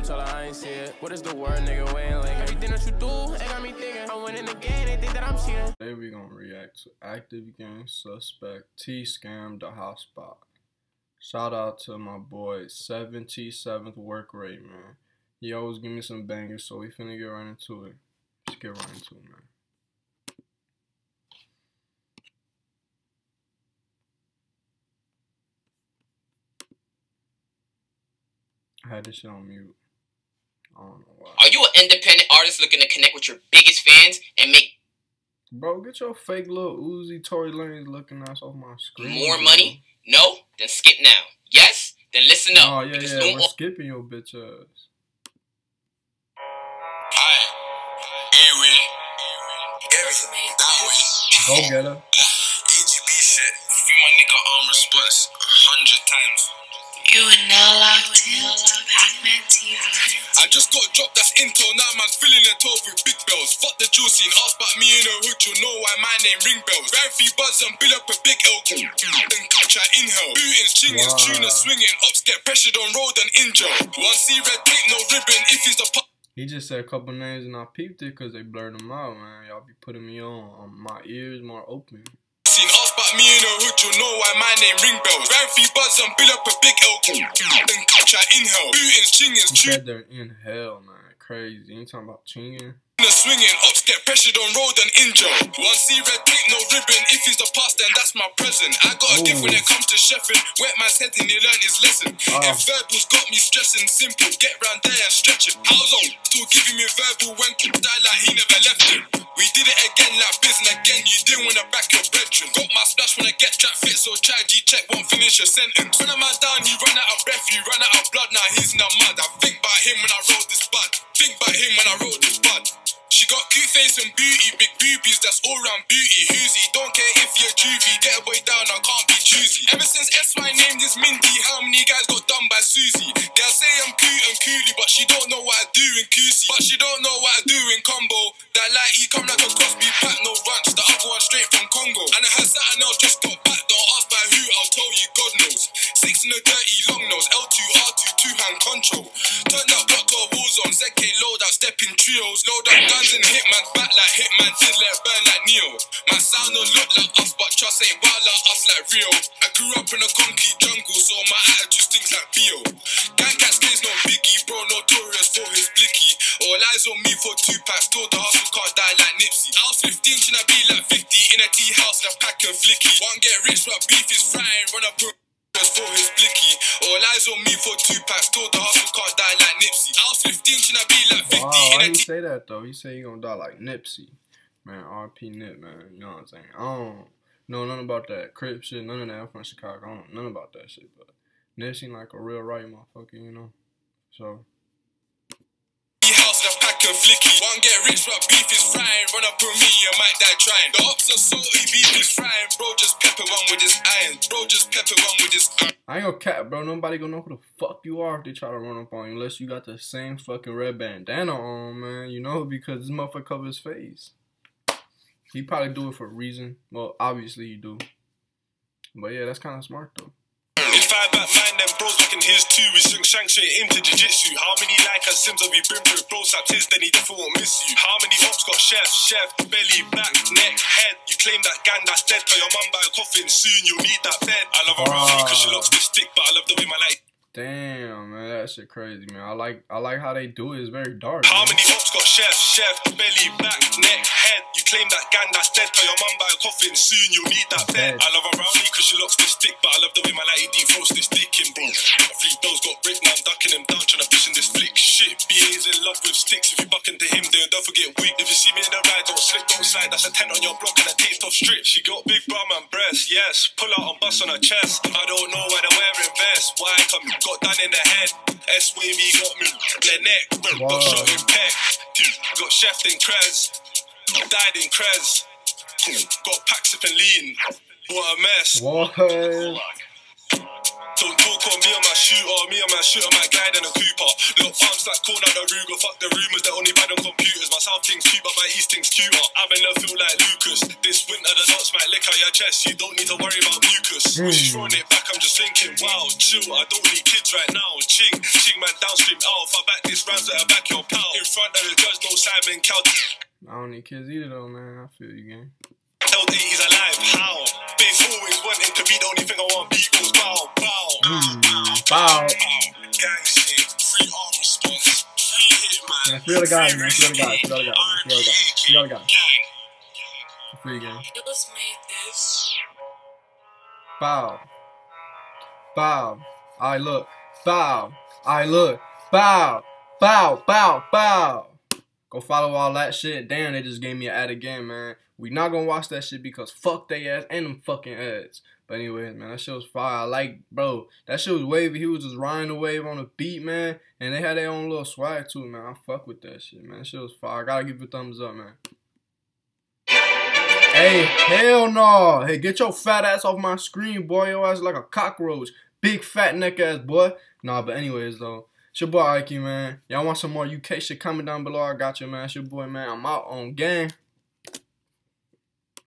word, told her I ain't see it. What is the word, nigga? Way ain't like everything that you do, it got me thinking. I'm winning again, they think that I'm cheating. Today we gonna react to active gang suspect T scam the hotspot. Shout out to my boy 77th work rate, man. He always give me some bangers, so we finna get right into it. Let's get right into it, man. I had this shit on mute. I don't know why. Are you an independent artist looking to connect with your biggest fans and make Bro, get your fake little Uzi Tory Lanez looking ass off my screen. more bro. money? No? Then skip now. Yes? Then listen up. Oh yeah, because yeah. We're skipping your bitch ass. Go get her. AGB shit. Free my nigga arm response a hundred times. You are now locked in to Pac-Man TV. Just got dropped, that's intel. Now man's filling the toe with big bells. Fuck the juicy and ask about me in the hood. You know why my name ring bells. Ran buzz and build up a big L. Then catch I inhale. Bootings, chingers, Wow. tuners, swinging. Ops get pressured on road and injure. One C red tape, no ribbon. If he's the. He just said a couple names and I peeped it because they blurred them out, man. Y'all be putting me on. Um, my ears more open. Seen ask about me in the hood, you know why my name ring bells. Ran free buzz and build up a big L. Then catch I inhale. Bootings, chingers, He tuners. said they're in hell, man. Crazy. You talking about chinging? The swinging, ops get pressured on road and injure. One C red tape, no ribbon. If he's the past, then that's my present. I got a gift when it comes to chefing. Wet man's head and he learned his lesson. Oh. If verbals got me stressing, simple. Get round there and stretch it. How's on? Still giving me verbal when could die like he never left him. We did it again like biz and again. You didn't wanna back your brethren. Got my splash when I get trap fit, so try G check, won't finish your sentence. When a man down, he run out of breath, he run out of blood. Now he's in the mud. I think about him when I roll this bud. Think about him when I roll this bud. She got cute face and beauty, big boobies, that's all round beauty. Whoosy, don't care if you're juvie, get a boy down, I can't be choosy. Ever since SY named this Mindy, how many guys got done by Susie? They'll say I'm cute and coolie, but she don't know what I do in Coosy. But she don't know what I do in combo. That light, he come like a Cosby pack, no ranch, the other one straight from Congo. And I had something else just got back, don't ask by who, I'll tell you, God knows. Six in a dirty long nose, L2, R2, two hand control. Turn that block to a war zone, ZK load out, step trios, load up guns and hitman's back like hitman, did let burn like Neo. My sound don't look like us, but trust ain't wild like us like Rio. I grew up in a concrete jungle, so my attitude stinks like Theo. Gang cat stays no biggie, bro, notorious for his blicky. All eyes on me for two packs, told the hustle can't die like Nipsey. I was 15, should I be like 50 in a tea house and a pack and flicky. One get rich, but beef is frying, run up for his blicky. All eyes on me for two packs, told the hustle can't die like Nipsey. I was 15, should I be like 50 Wow, in why tea say that though? He say he gonna die like Nipsey. Man, RP Nip, man. You know what I'm saying? I don't know nothing about that Crip shit, none of that. From Chicago. I don't know nothing about that shit, but Nipsey like a real right motherfucker, you know? So, and flicky. One get rich, but beef is frying. Run up on me, you might die trying. The ops are salty, beef is frying. Bro, just pepper one with his iron. Bro, just pepper one with his iron. I ain't gonna cap, bro. Nobody gonna know who the fuck you are if they try to run up on you unless you got the same fucking red bandana on, man. You know, because this motherfucker cover his face. He probably do it for a reason. Well, obviously you do. But yeah, that's kind of smart though. Five back mine, then bros looking his too. We swing shank straight into jiu-jitsu. How many like us Sims have we been through? Bro slapped his, then he definitely won't miss you. How many ops got chef, chef, belly, back, neck, head? You claim that gang that's dead, tell your mum by a coffin soon. You'll need that bed. I love her Wow. because she loves this stick, but I love the way my like. Damn, man, that shit crazy, man. I like I like how they do it. It's very dark. How man. many ops got chef, chef, belly, back, neck, head? You claim that gang that's dead, tell your mum by a coffin soon. You'll need that bed. I love her brownie because she locks this stick, but I love the way my lady throats this dick in, bro. Three bills, got brick, now I'm ducking him down, trying to fish in this flick. Shit, BA's in love with sticks. If you buck into him, then don't forget weak. If you see me ride, don't slide. That's a 10 on your block and a taste of strip. She got big bum and breast, yes. Pull out and bust on her chest. I don't know why they're wearing vests. Why come got done in the head? S way me got me, the neck. Wow. Got shot in peg. Got chef in Krez. Died in Krez. Got packs up and lean. What a mess. What? Don't talk on me and my shooter, me and my shooter, my glide in a Cooper. Look, arms like corn out the Ruger, fuck the rumours, they're only bad on My South thing's cute, but my East thing's cuter. I'm in the field like Lucas. This winter, the dots might lick out your chest. You don't need to worry about mucus. When she's hmm. throwing it back, I'm just thinking, wow, chill. I don't need kids right now. Ching, ching, man, downstream oh, alpha. Back this round to back your pal. In front of the judge, no Simon Cowell. I don't need kids either though, man. I feel you, gang. Tell that he's alive, how? Bass always wanting to be the only thing I want beat goes hmm. bow, bow. Bow. Man. Man, free other guy, man. Free other guy. Free other guy. Free other guy. Free other guy. Gang. Free you, gang. It was this. Bow. Bow. I look. Bow. I look. Bow. Bow. Bow. Bow. Go follow all that shit. Damn, they just gave me an ad again, man. We not gonna watch that shit because fuck they ass and them fucking ads. But anyways, man, that shit was fire. I like, bro, that shit was wavy. He was just riding the wave on the beat, man. And they had their own little swag too, man. I fuck with that shit, man. That shit was fire. I gotta give a thumbs up, man. Hey, hell no. Hey, get your fat ass off my screen, boy. Your ass like a cockroach. Big fat neck ass boy. Nah, but anyways though. It's your boy Ike, man. Y'all want some more UK shit? Comment down below. I got you, man. It's your boy, man. I'm out on gang.